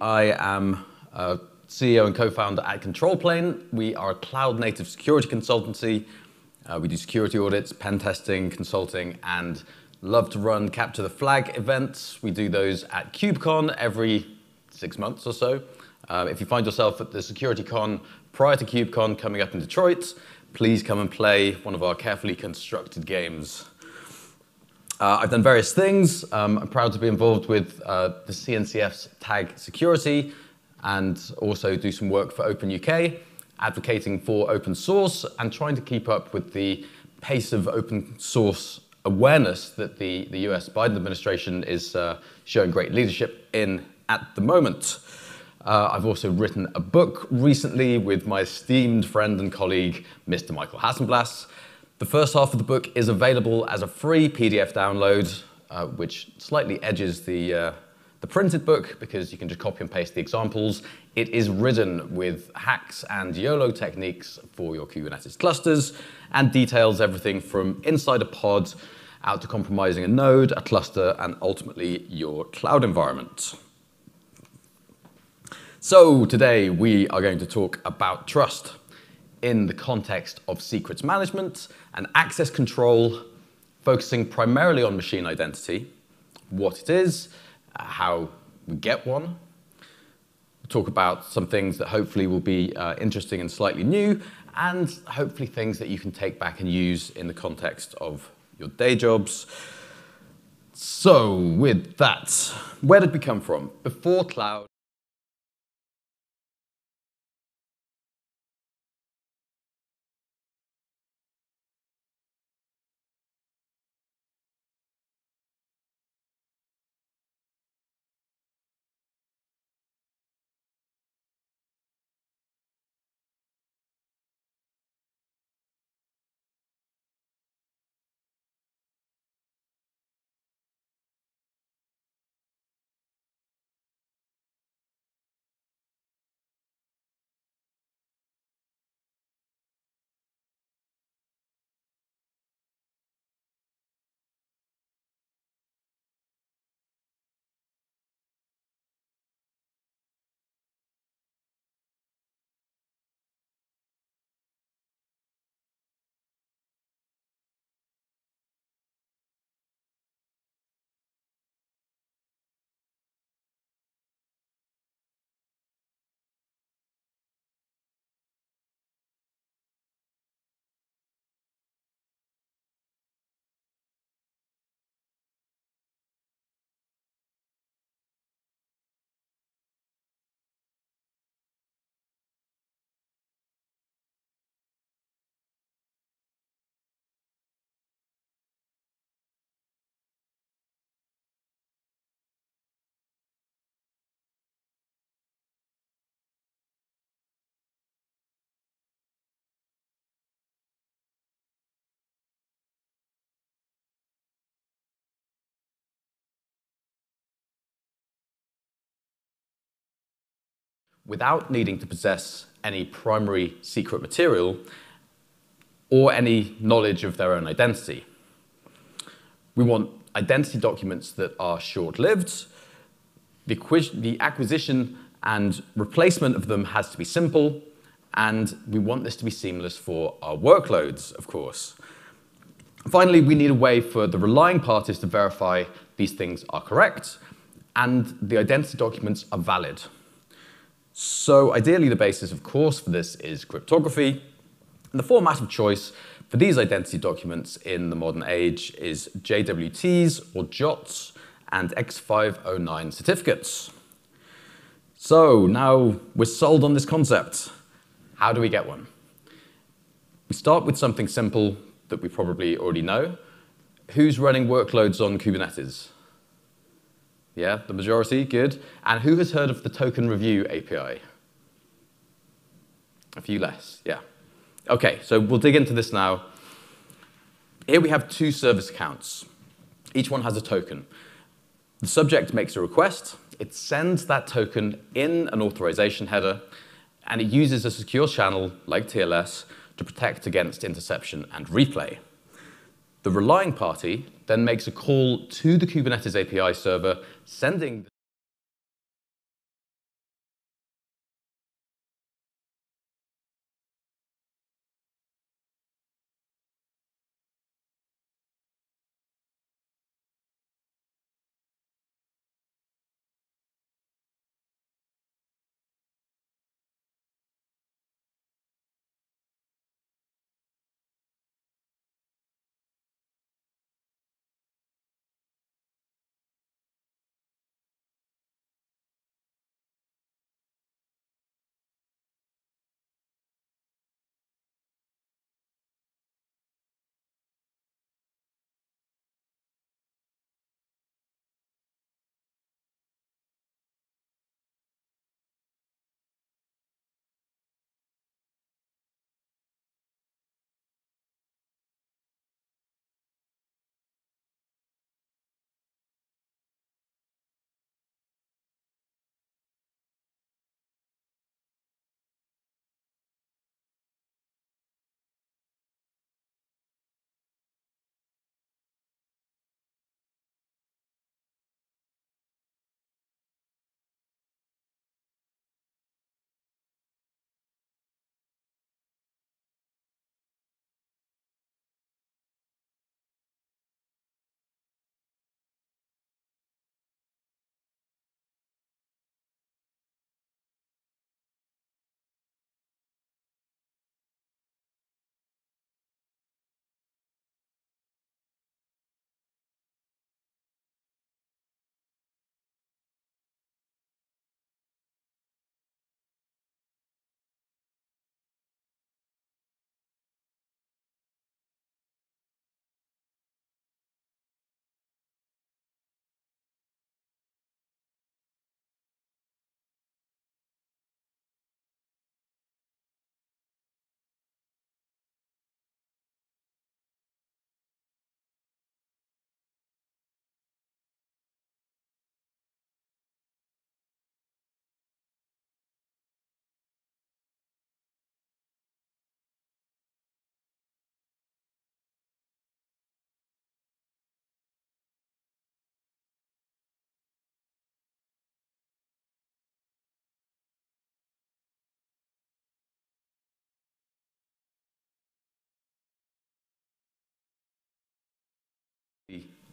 I am a CEO and co-founder at ControlPlane. We are a cloud-native security consultancy. Uh, we do security audits, pen testing, consulting, and love to run capture the flag events. We do those at KubeCon every six months or so. Uh, if you find yourself at the SecurityCon prior to KubeCon coming up in Detroit, please come and play one of our carefully constructed games. Uh, I've done various things. Um, I'm proud to be involved with uh, the CNCF's tag security and also do some work for Open UK, advocating for open source and trying to keep up with the pace of open source awareness that the, the US Biden administration is uh, showing great leadership in at the moment. Uh, I've also written a book recently with my esteemed friend and colleague, Mr. Michael Hausenblas, the first half of the book is available as a free PDF download, uh, which slightly edges the, uh, the printed book because you can just copy and paste the examples. It is ridden with hacks and YOLO techniques for your Kubernetes clusters and details everything from inside a pod out to compromising a node, a cluster, and ultimately your cloud environment. So today we are going to talk about trust in the context of secrets management and access control, focusing primarily on machine identity, what it is, how we get one. We'll talk about some things that hopefully will be uh, interesting and slightly new, and hopefully things that you can take back and use in the context of your day jobs. So with that, where did we come from? Before cloud, without needing to possess any primary secret material or any knowledge of their own identity. We want identity documents that are short-lived. The, the, acquisition and replacement of them has to be simple, and we want this to be seamless for our workloads, of course. Finally, we need a way for the relying parties to verify these things are correct and the identity documents are valid. So ideally, the basis, of course, for this is cryptography. And the format of choice for these identity documents in the modern age is JWTs or JOTs and X509 certificates. So now we're sold on this concept. How do we get one? We start with something simple that we probably already know. Who's running workloads on Kubernetes? Yeah, the majority, good. And who has heard of the Token Review API? A few less, yeah. Okay, so we'll dig into this now. Here we have two service accounts. Each one has a token. The subject makes a request, it sends that token in an authorization header, and it uses a secure channel like TLS to protect against interception and replay. The relying party then makes a call to the Kubernetes API server, sending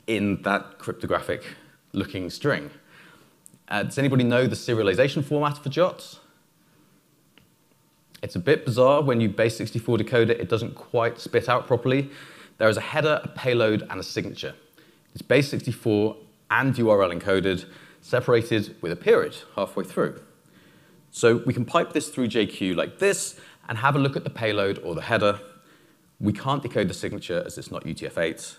in that cryptographic looking string. Uh, does anybody know the serialization format for JOTs? It's a bit bizarre when you base64 decode it, it doesn't quite spit out properly. There is a header, a payload, and a signature. It's base64 and URL encoded, separated with a period halfway through. So we can pipe this through JQ like this and have a look at the payload or the header. We can't decode the signature as it's not UTF-8.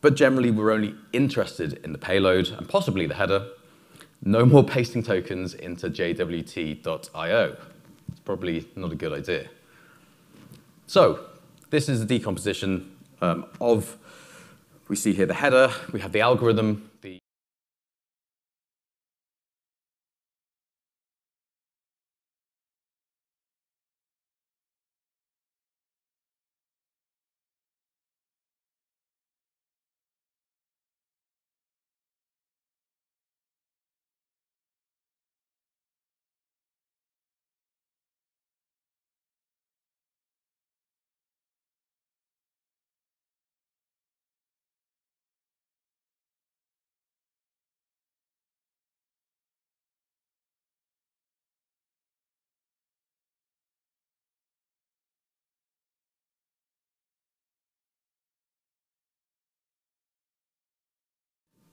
But generally, we're only interested in the payload and possibly the header. No more pasting tokens into jwt.io. It's probably not a good idea. So this is the decomposition um, of, we see here the header, we have the algorithm,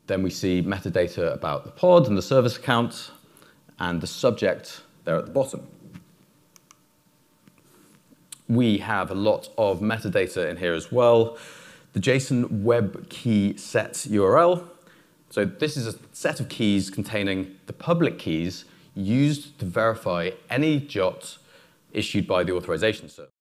Then we see metadata about the pod and the service account and the subject there at the bottom. We have a lot of metadata in here as well. The JSON web key set URL. So this is a set of keys containing the public keys used to verify any JOT issued by the authorization service.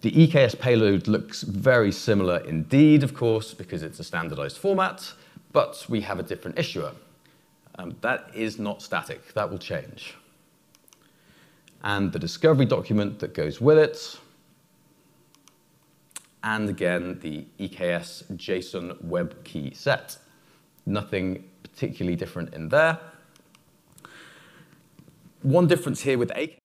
The EKS payload looks very similar indeed, of course, because it's a standardized format, but we have a different issuer. Um, that is not static. That will change. And the discovery document that goes with it. And again, the EKS JSON web key set. Nothing particularly different in there. One difference here with AK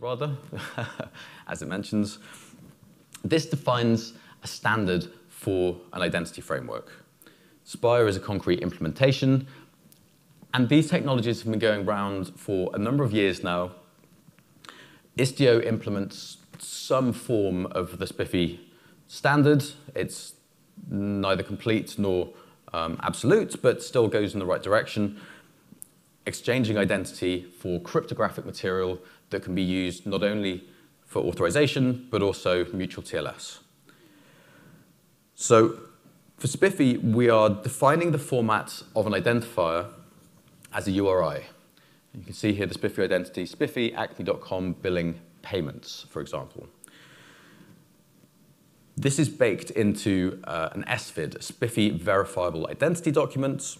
rather, as it mentions. This defines a standard for an identity framework. Spire is a concrete implementation, and these technologies have been going around for a number of years now. Istio implements some form of the SPIFFE standard. It's neither complete nor um, absolute, but still goes in the right direction, exchanging identity for cryptographic material that can be used not only for authorization, but also mutual TLS. So for SPIFFE, we are defining the format of an identifier as a URI. You can see here the SPIFFE identity, SPIFFE, acme.com, billing payments, for example. This is baked into uh, an SVID, SPIFFE verifiable identity document.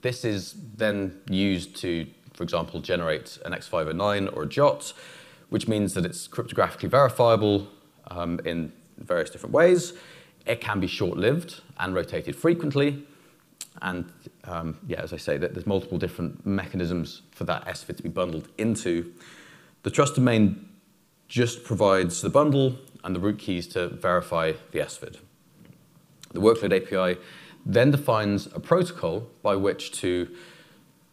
This is then used to, for example, generate an X509 or a JOT, which means that it's cryptographically verifiable um, in various different ways. It can be short-lived and rotated frequently. And um, yeah, as I say, there's multiple different mechanisms for that SVID to be bundled into. The trust domain just provides the bundle and the root keys to verify the SVID. The workload API then defines a protocol by which to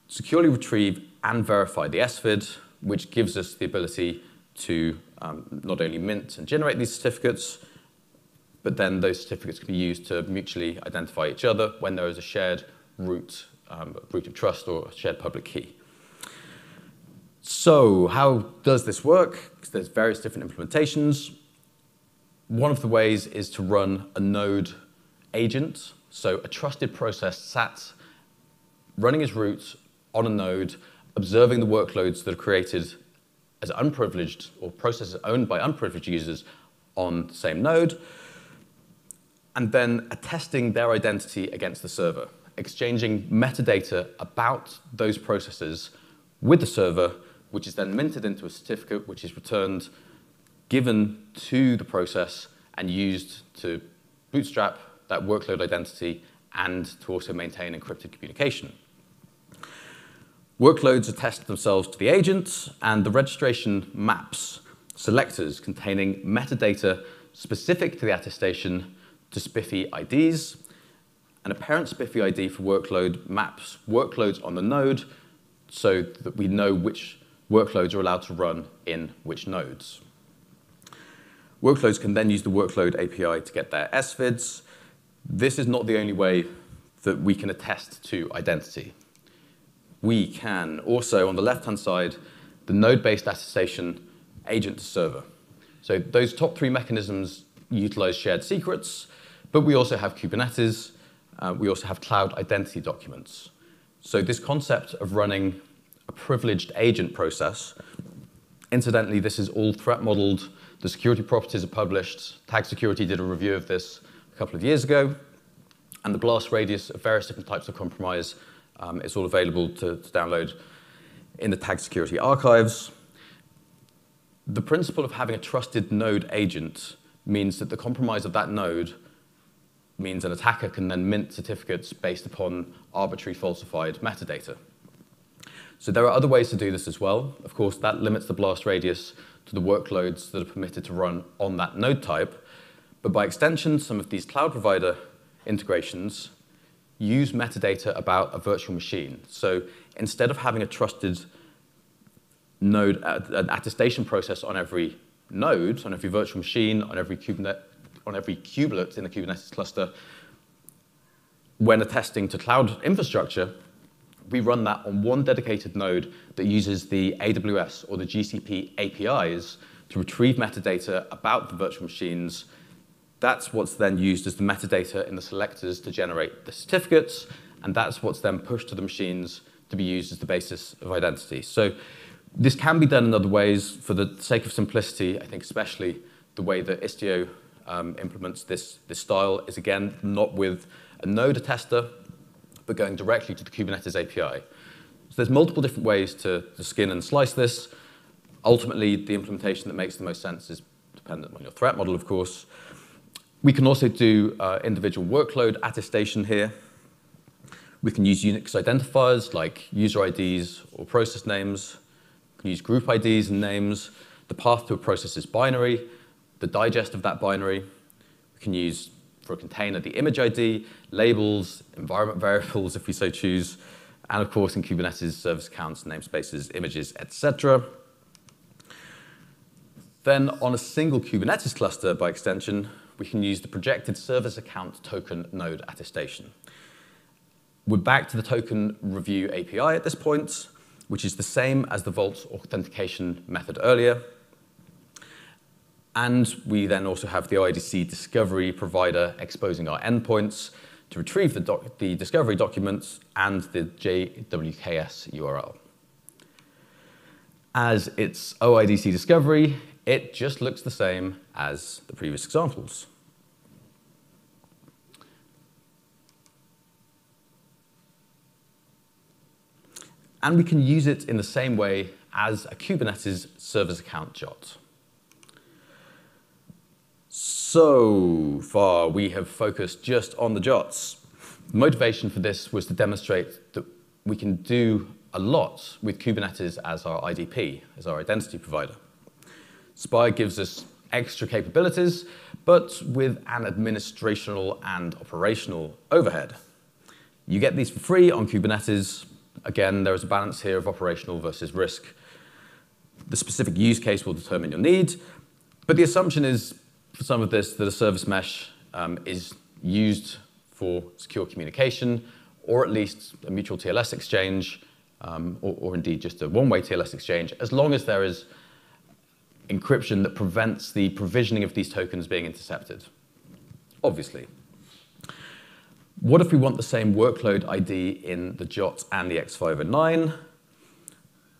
securely retrieve and verify the SVID, which gives us the ability to um, not only mint and generate these certificates, but then those certificates can be used to mutually identify each other when there is a shared root, um, root of trust or a shared public key. So how does this work? Because there's various different implementations. One of the ways is to run a node agent, so a trusted process sat running as root on a node, observing the workloads that are created as unprivileged or processes owned by unprivileged users on the same node, and then attesting their identity against the server, exchanging metadata about those processes with the server, which is then minted into a certificate, which is returned given to the process and used to bootstrap that workload identity and to also maintain encrypted communication. Workloads attest themselves to the agent, and the registration maps selectors containing metadata specific to the attestation to SPIFFE IDs, and a parent SPIFFE ID for workload maps workloads on the node so that we know which workloads are allowed to run in which nodes. Workloads can then use the workload API to get their SVIDs. This is not the only way that we can attest to identity. We can also, on the left-hand side, the node-based attestation agent to server. So those top three mechanisms utilize shared secrets, but we also have Kubernetes. Uh, we also have cloud identity documents. So this concept of running a privileged agent process, incidentally, this is all threat modeled the security properties are published. Tag Security did a review of this a couple of years ago. And the blast radius of various different types of compromise um, is all available to, to download in the Tag Security archives. The principle of having a trusted node agent means that the compromise of that node means an attacker can then mint certificates based upon arbitrary falsified metadata. So there are other ways to do this as well. Of course, that limits the blast radius to the workloads that are permitted to run on that node type. But by extension, some of these cloud provider integrations use metadata about a virtual machine. So instead of having a trusted node, uh, an attestation process on every node, on every virtual machine, on every kubelet, on every kubelet in the Kubernetes cluster, when attesting to cloud infrastructure, we run that on one dedicated node that uses the AWS or the GCP APIs to retrieve metadata about the virtual machines. That's what's then used as the metadata in the selectors to generate the certificates, and that's what's then pushed to the machines to be used as the basis of identity. So this can be done in other ways. For the sake of simplicity, I think especially the way that Istio um, implements this, this style is, again, not with a node tester, but going directly to the Kubernetes API. So there's multiple different ways to, to skin and slice this. Ultimately, the implementation that makes the most sense is dependent on your threat model, of course. We can also do uh, individual workload attestation here. We can use Unix identifiers like user IDs or process names. can use group IDs and names. The path to a process is binary. The digest of that binary. We can use, for a container, the image ID, labels, environment variables, if we so choose, and of course, in Kubernetes, service accounts, namespaces, images, etc. Then on a single Kubernetes cluster, by extension, we can use the projected service account token node attestation. We're back to the token review API at this point, which is the same as the Vault authentication method earlier. And we then also have the OIDC discovery provider exposing our endpoints to retrieve the, the discovery documents and the JWKS URL. As its OIDC discovery, it just looks the same as the previous examples. And we can use it in the same way as a Kubernetes service account JWT. So far, we have focused just on the JWTs. The motivation for this was to demonstrate that we can do a lot with Kubernetes as our IDP, as our identity provider. Spire gives us extra capabilities, but with an administrational and operational overhead. You get these for free on Kubernetes. Again, there is a balance here of operational versus risk. The specific use case will determine your need, but the assumption is for some of this that a service mesh um, is used for secure communication, or at least a mutual TLS exchange, um, or, or indeed just a one-way TLS exchange, as long as there is encryption that prevents the provisioning of these tokens being intercepted, obviously. What if we want the same workload ID in the JWT and the X509?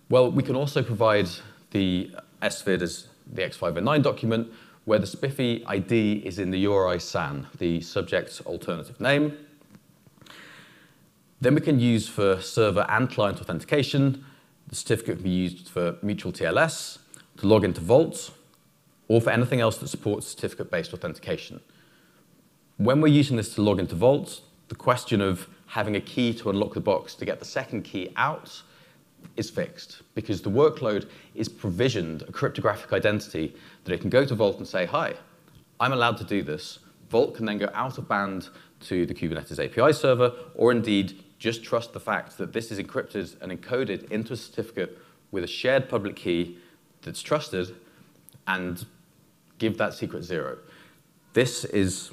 Well, we can also provide the SVID oh as the X509 document, where the SPIFFE ID is in the URI SAN, the subject alternative name. Then we can use for server and client authentication. The certificate can be used for mutual TLS, to log into Vault, or for anything else that supports certificate-based authentication. When we're using this to log into Vault, the question of having a key to unlock the box to get the second key out is fixed because the workload is provisioned a cryptographic identity that it can go to Vault and say, hi, I'm allowed to do this. Vault can then go out of band to the Kubernetes API server, or indeed just trust the fact that this is encrypted and encoded into a certificate with a shared public key that's trusted and give that secret zero. This is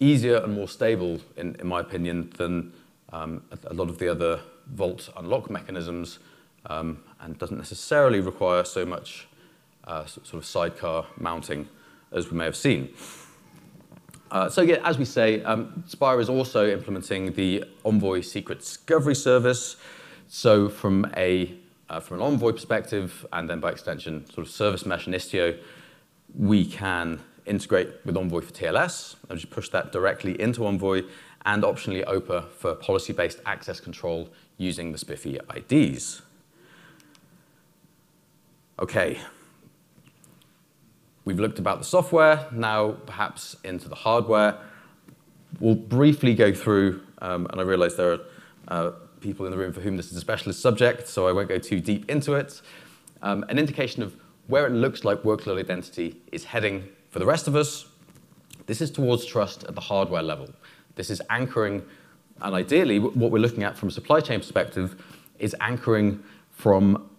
easier and more stable, in, in my opinion, than um, a, a, lot of the other Vault unlock mechanisms um, and doesn't necessarily require so much uh, sort of sidecar mounting as we may have seen. Uh, so yeah, as we say, um, Spire is also implementing the Envoy secret discovery service. So from a uh, from an Envoy perspective, and then by extension, sort of service mesh and Istio, we can integrate with Envoy for TLS, and just push that directly into Envoy, and optionally OPA for policy-based access control using the SPIFFE IDs. Okay, we've looked about the software, now perhaps into the hardware. We'll briefly go through, um, and I realize there are uh, people in the room for whom this is a specialist subject, so I won't go too deep into it. Um, an indication of where it looks like workload identity is heading for the rest of us. This is towards trust at the hardware level. This is anchoring, and ideally, what we're looking at from a supply chain perspective is anchoring from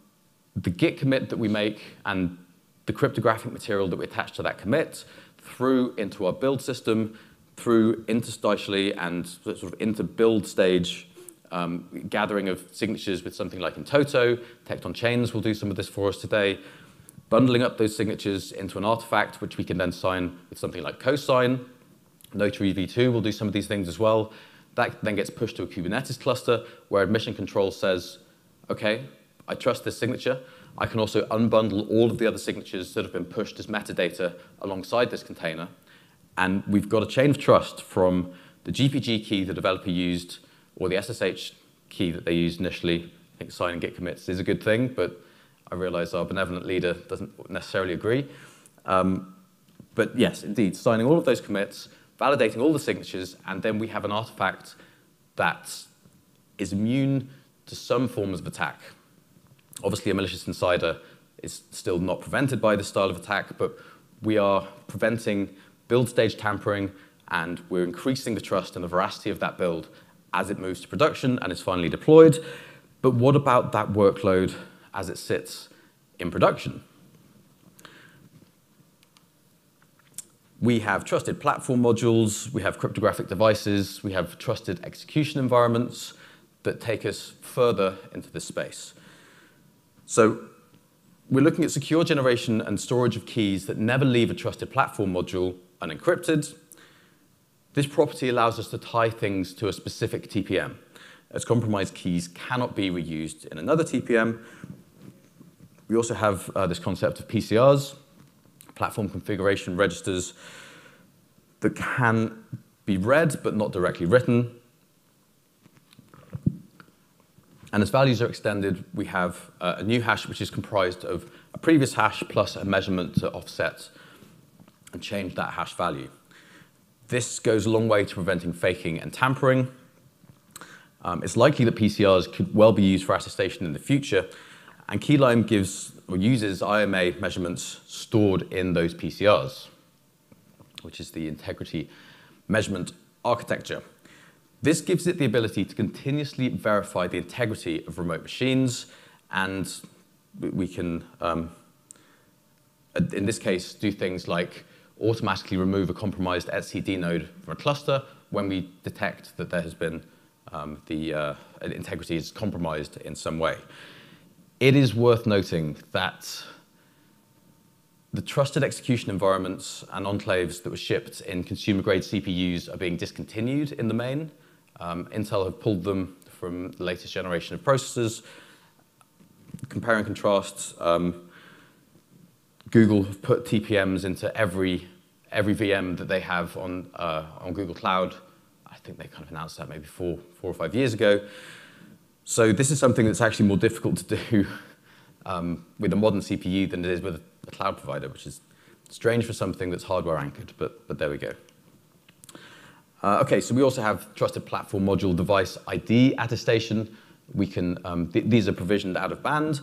the Git commit that we make and the cryptographic material that we attach to that commit through into our build system, through interstitially and sort of into build stage um, gathering of signatures with something like in-toto. Tekton Chains will do some of this for us today. Bundling up those signatures into an artifact, which we can then sign with something like cosign. Notary v2 will do some of these things as well. That then gets pushed to a Kubernetes cluster where admission control says, okay, I trust this signature. I can also unbundle all of the other signatures that have been pushed as metadata alongside this container. And we've got a chain of trust from the GPG key the developer used or the SSH key that they used initially. I think signing git commits is a good thing, but I realize our benevolent leader doesn't necessarily agree. Um, but yes, indeed, signing all of those commits, validating all the signatures, and then we have an artifact that is immune to some forms of attack. Obviously, a malicious insider is still not prevented by this style of attack, but we are preventing build stage tampering and we're increasing the trust and the veracity of that build as it moves to production and is finally deployed. But what about that workload as it sits in production? We have trusted platform modules, we have cryptographic devices, we have trusted execution environments that take us further into this space. So we're looking at secure generation and storage of keys that never leave a trusted platform module unencrypted. This property allows us to tie things to a specific TPM, as compromised keys cannot be reused in another TPM. We also have uh, this concept of PCRs, platform configuration registers that can be read but not directly written. And as values are extended, we have uh, a new hash which is comprised of a previous hash plus a measurement to offset and change that hash value. This goes a long way to preventing faking and tampering. Um, it's likely that PCRs could well be used for attestation in the future, and Keylime gives or uses IMA measurements stored in those PCRs, which is the integrity measurement architecture. This gives it the ability to continuously verify the integrity of remote machines, and we can, um, in this case, do things like automatically remove a compromised etcd node from a cluster when we detect that there has been um, the uh, integrity is compromised in some way. It is worth noting that the trusted execution environments and enclaves that were shipped in consumer-grade CPUs are being discontinued in the main. Um, Intel have pulled them from the latest generation of processors. Compare and contrast, um, Google have put TPMs into every, every VM that they have on, uh, on Google Cloud. I think they kind of announced that maybe four, four or five years ago. So this is something that's actually more difficult to do um, with a modern CPU than it is with a cloud provider, which is strange for something that's hardware anchored, but, but there we go. Uh, okay, so we also have trusted platform module device ID attestation. We can, um, th these are provisioned out of band.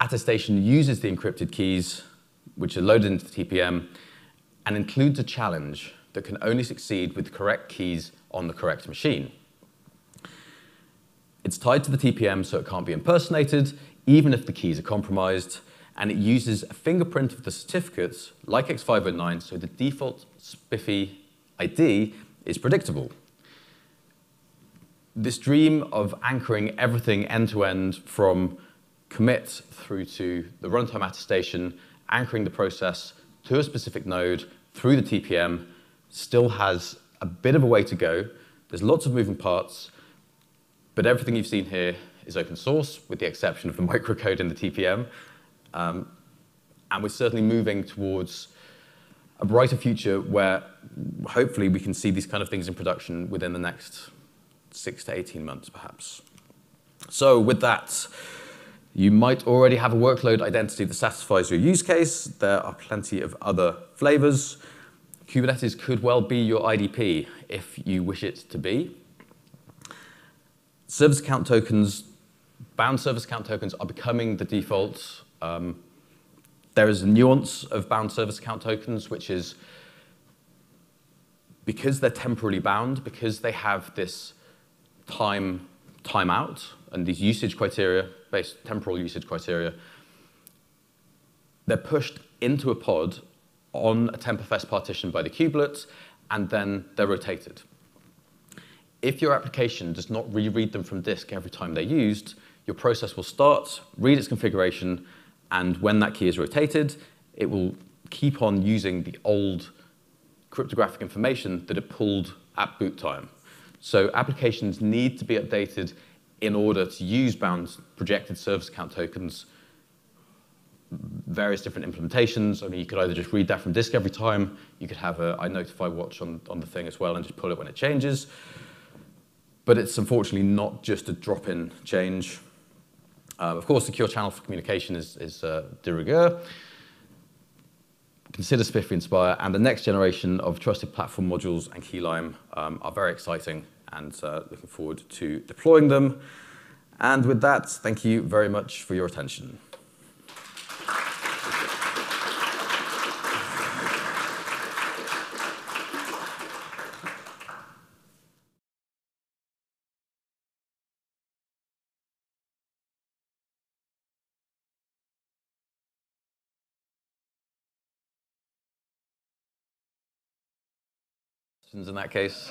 Attestation uses the encrypted keys, which are loaded into the TPM, and includes a challenge that can only succeed with the correct keys on the correct machine. It's tied to the TPM so it can't be impersonated, even if the keys are compromised, and it uses a fingerprint of the certificates, like X509, so the default SPIFFE ID is predictable. This dream of anchoring everything end-to-end -end from commit through to the runtime attestation, anchoring the process to a specific node through the TPM, still has a bit of a way to go. There's lots of moving parts, but everything you've seen here is open source, with the exception of the microcode in the TPM. Um, and we're certainly moving towards a brighter future where hopefully we can see these kind of things in production within the next six to 18 months, perhaps. So with that, you might already have a workload identity that satisfies your use case. There are plenty of other flavors. Kubernetes could well be your IDP if you wish it to be. Service account tokens, bound service account tokens are becoming the default. Um, there is a nuance of bound service account tokens, which is because they're temporally bound, because they have this time timeout and these usage criteria, based temporal usage criteria, they're pushed into a pod on a tmpfs partition by the kubelet, and then they're rotated. If your application does not reread them from disk every time they're used, your process will start, read its configuration, and when that key is rotated, it will keep on using the old cryptographic information that it pulled at boot time. So applications need to be updated in order to use bound projected service account tokens, various different implementations. I mean, you could either just read that from disk every time, you could have a iNotify watch on, on the thing as well and just pull it when it changes. But it's unfortunately not just a drop-in change. Uh, of course, secure channel for communication is, is uh, de rigueur. Consider SPIFFE Inspire, and the next generation of trusted platform modules and Keylime um, are very exciting and uh, looking forward to deploying them. And with that, thank you very much for your attention. in that case.